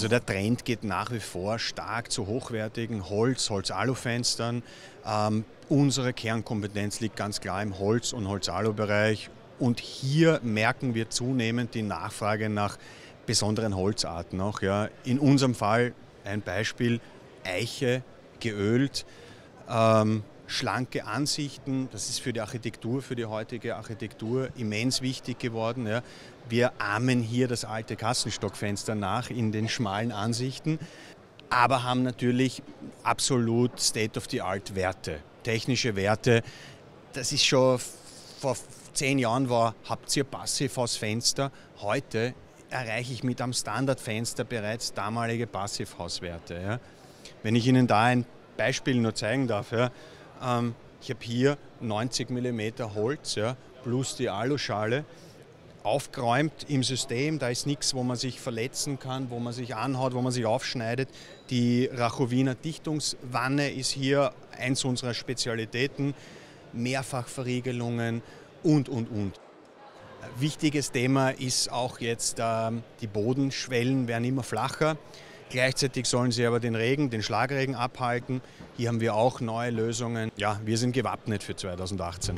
Also der Trend geht nach wie vor stark zu hochwertigen Holz, Holz-Alu-Fenstern. Ähm, unsere Kernkompetenz liegt ganz klar im Holz- und Holz-Alu-Bereich. Und hier merken wir zunehmend die Nachfrage nach besonderen Holzarten auch. Ja. In unserem Fall ein Beispiel Eiche geölt. Ähm, schlanke Ansichten. Das ist für die Architektur, für die heutige Architektur immens wichtig geworden. Ja. Wir ahmen hier das alte Kassenstockfenster nach in den schmalen Ansichten, aber haben natürlich absolut State-of-the-Art-Werte, technische Werte. Das ist schon vor zehn Jahren war, habt ihr Passivhausfenster. Heute erreiche ich mit einem Standardfenster bereits damalige Passivhauswerte. Ja. Wenn ich Ihnen da ein Beispiel nur zeigen darf, ja, ähm, ich habe hier 90 mm Holz ja, plus die Aluschale aufgeräumt im System. Da ist nichts, wo man sich verletzen kann, wo man sich anhaut, wo man sich aufschneidet. Die Rachowiner Dichtungswanne ist hier eins unserer Spezialitäten. Mehrfachverriegelungen und, und, und. Wichtiges Thema ist auch jetzt, äh, die Bodenschwellen werden immer flacher. Gleichzeitig sollen sie aber den Regen, den Schlagregen abhalten. Hier haben wir auch neue Lösungen. Ja, wir sind gewappnet für 2018.